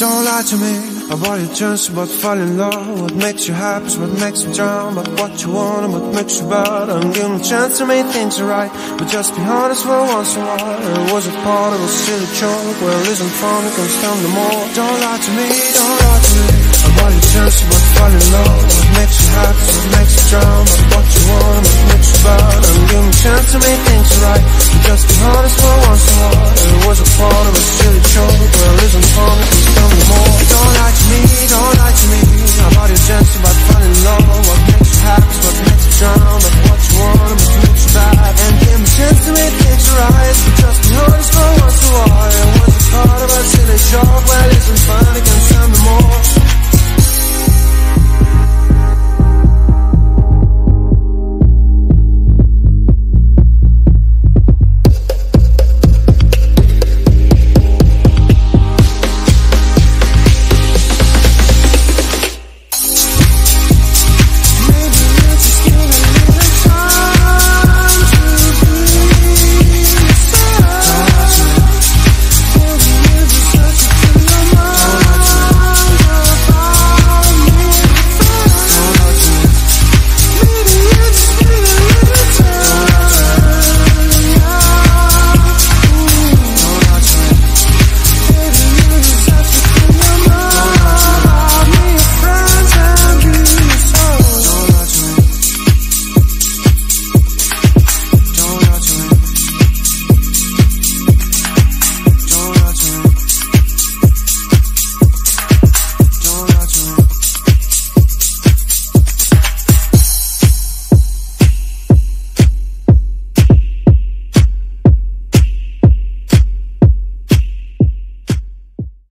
Don't lie to me about your chance about falling in love. What makes you happy, what makes you drown. But what you want and what makes you bad. I'm giving a chance to make things right. But just be honest for once in a while. It was a part of a silly joke. Well, isn't fun, it comes down to more. Don't lie to me, don't lie to me about your chance about falling in love. What makes you happy, what makes you drown. But what you want and what makes you bad. I'm giving a chance to make things right. But just be honest for once in a while. It was a part